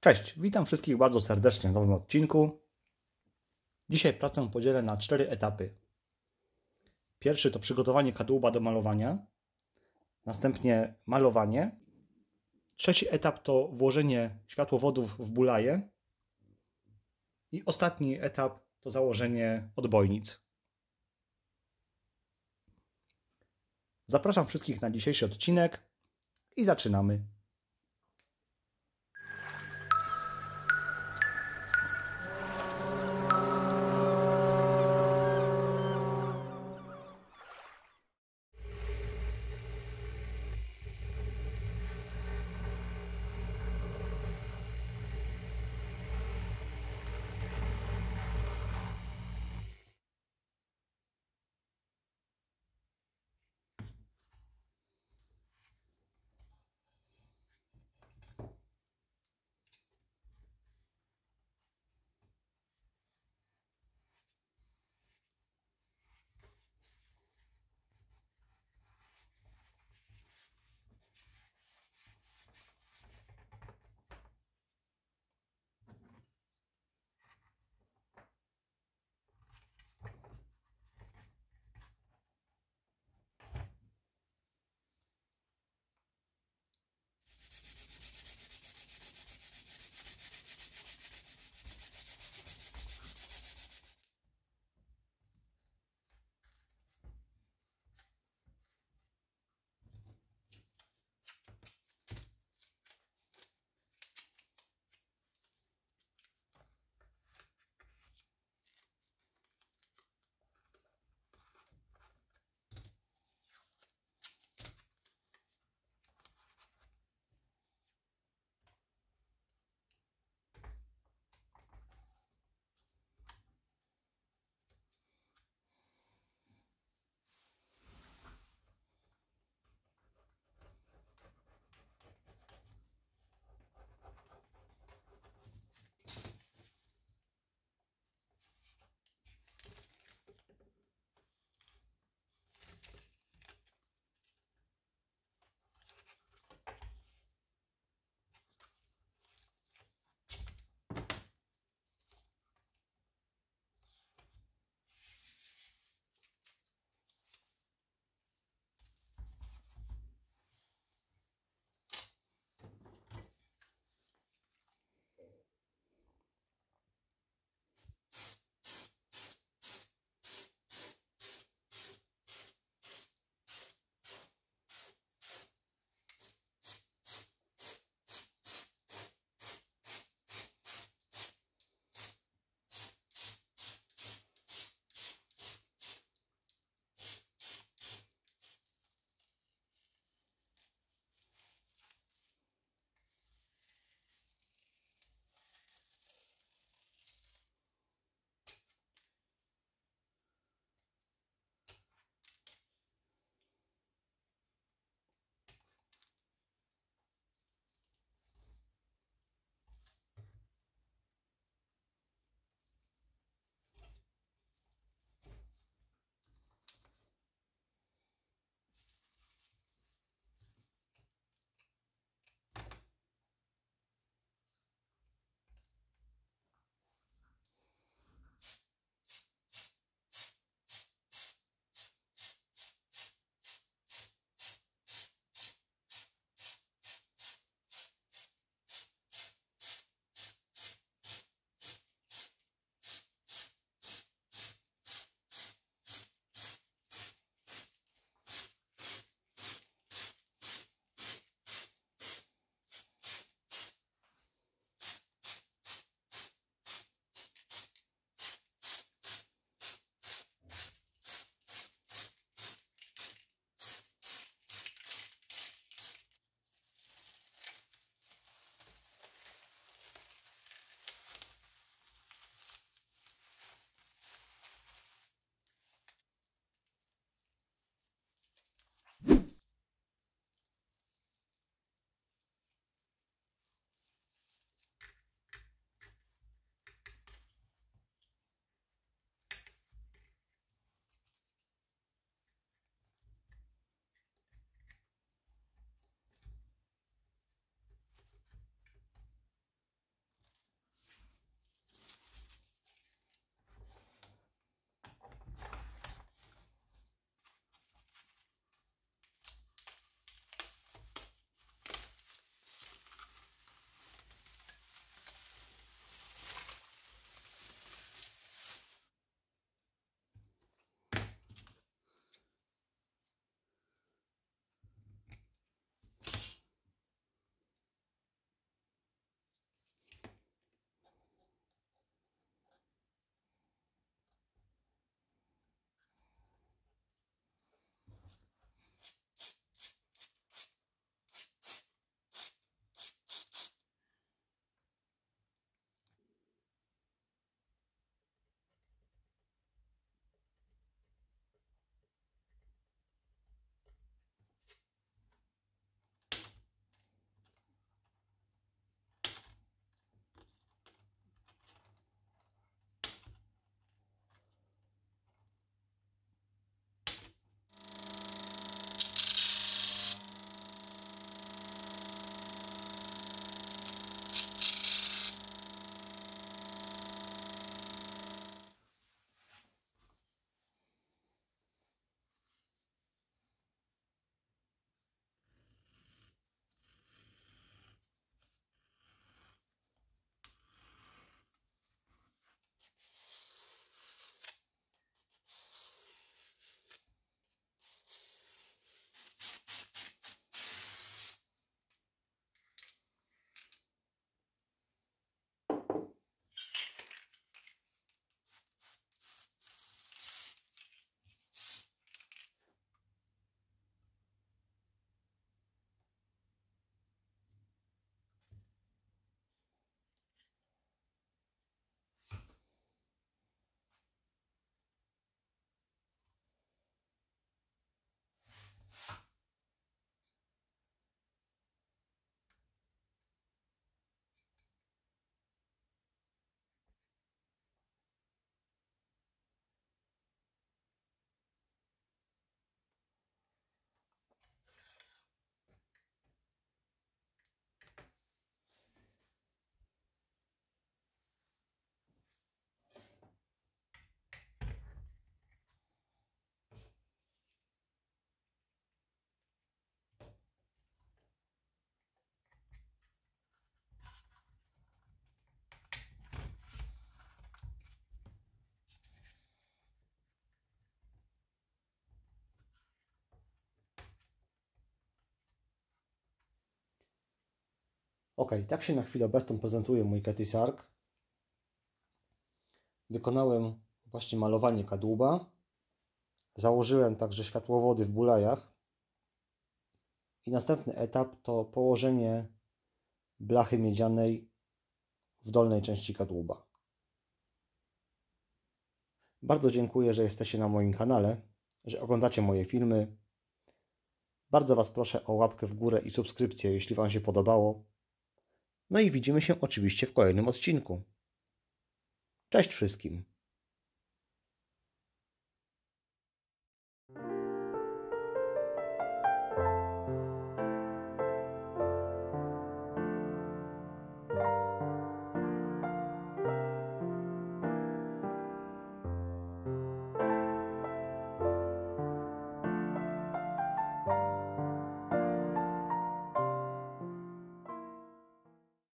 Cześć, witam wszystkich bardzo serdecznie w nowym odcinku. Dzisiaj pracę podzielę na cztery etapy. Pierwszy to przygotowanie kadłuba do malowania, następnie malowanie. Trzeci etap to włożenie światłowodów w bulaje i ostatni etap to założenie odbojnic. Zapraszam wszystkich na dzisiejszy odcinek i zaczynamy. Ok, tak się na chwilę obecną prezentuje mój Ark. Wykonałem właśnie malowanie kadłuba. Założyłem także światłowody w bulajach. I następny etap to położenie blachy miedzianej w dolnej części kadłuba. Bardzo dziękuję, że jesteście na moim kanale, że oglądacie moje filmy. Bardzo Was proszę o łapkę w górę i subskrypcję, jeśli Wam się podobało. No i widzimy się oczywiście w kolejnym odcinku. Cześć wszystkim.